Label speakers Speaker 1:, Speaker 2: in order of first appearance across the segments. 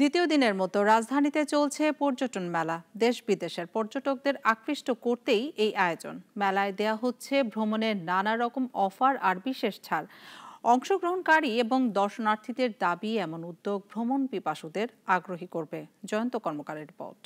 Speaker 1: দ্বিতীয় দিনের মতো রাজধানীতে চলছে পর্যটন মেলা। দেশ বিদেশের পর্যটকদের আকৃষ্ট করতেই এই আয়োজন। মেলায় দেয়া হচ্ছে ভ্রমণের নানা রকম অফার আর বিশেষ ছাড়। অংশগ্রহণকারী এবং দর্শনার্থীদের দাবি, এমন উদ্যোগ ভ্রমণ পিপাসুদের আগ্রহী করবে। জয়ন্ত কর্মকারের রিপোর্ট।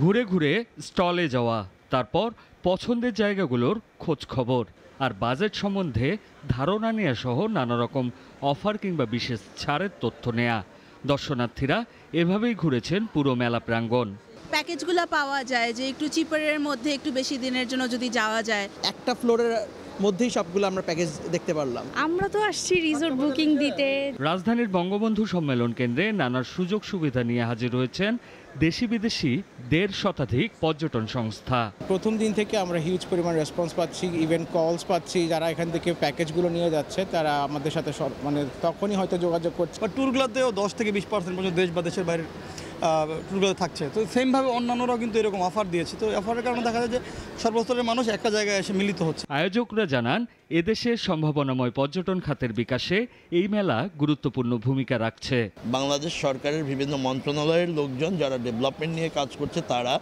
Speaker 2: ঘুরে ঘুরে স্টলে যাওয়া তারপর পছন্দের জায়গাগুলোর খোঁজ খবর আর বাজেট সম্বন্ধে ধারণা নেওয়া সহ নানা রকম অফার কিংবা বিশেষ ছাড়ের তথ্য নেয়া। দর্শনার্থীরা এভাবেই ঘুরেছেন পুরো মেলা প্রাঙ্গণ।
Speaker 3: প্যাকেজগুলো পাওয়া যায় যে একটু চিপারের মধ্যে একটু বেশি দিনের জন্য যদি যাওয়া যায়।
Speaker 4: একটা ফ্লোরের মধ্যেই সবগুলো আমরা প্যাকেজ দেখতে পারলাম।
Speaker 5: আমরা তো আসছি রিসোর্ট বুকিং দিতে।
Speaker 2: রাজধানীর বঙ্গবন্ধু সম্মেলন কেন্দ্রে নানা সুযোগ সুবিধা নিয়ে হাজির হয়েছেন দেশি বিদেশি দেড় শতাধিক পর্যটন সংস্থা।
Speaker 6: প্রথম দিন থেকে আমরা হিউজ পরিমাণ রেসপন্স পাচ্ছি ইভেন কলস পাচ্ছি যারা এখান থেকে প্যাকেজগুলো নিয়ে যাচ্ছে তারা আমাদের সাথে সব- মানে তখনই হয়তো যোগাযোগ করছে।
Speaker 7: বা ট্যুরগুলোতেও দশ থেকে বিশ পার্সেন্ট পর্যন্ত দেশ বা দেশের বাইরের ট্যুরগুলোতে থাকছে। তো সেমভাবে অন্যান্যরাও কিন্তু এরকম অফার দিয়েছে। তো অফারের কারণে দেখা যায় যে সর্বস্তরের মানুষ একটা জায়গায় এসে মিলিত হচ্ছে।
Speaker 2: আয়োজকরা জানান এদেশের সম্ভাবনাময় পর্যটন খাতের বিকাশে এই মেলা গুরুত্বপূর্ণ ভূমিকা রাখছে।
Speaker 8: বাংলাদেশ সরকারের বিভিন্ন মন্ত্রণালয়ের লোকজন যারা ডেভেলপমেন্ট নিয়ে কাজ করছে তারা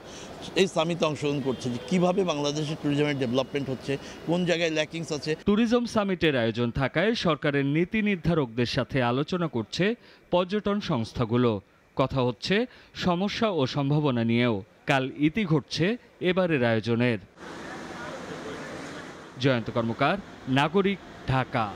Speaker 8: এই সামিতে অংশগ্রহণ করছে যে কীভাবে বাংলাদেশের ট্যুরিজমের ডেভেলপমেন্ট হচ্ছে কোন জায়গায় ল্যাকিংস আছে।
Speaker 2: ট্যুরিজম সামিটের আয়োজন থাকায় সরকারের নীতি নির্ধারকদের সাথে আলোচনা করছে পর্যটন সংস্থাগুলো। কথা হচ্ছে, সমস্যা ও সম্ভাবনা নিয়েও। কাল ইতি ঘটছে এবারের আয়োজনের। জয়ন্ত কর্মকার, নাগরিক, ঢাকা।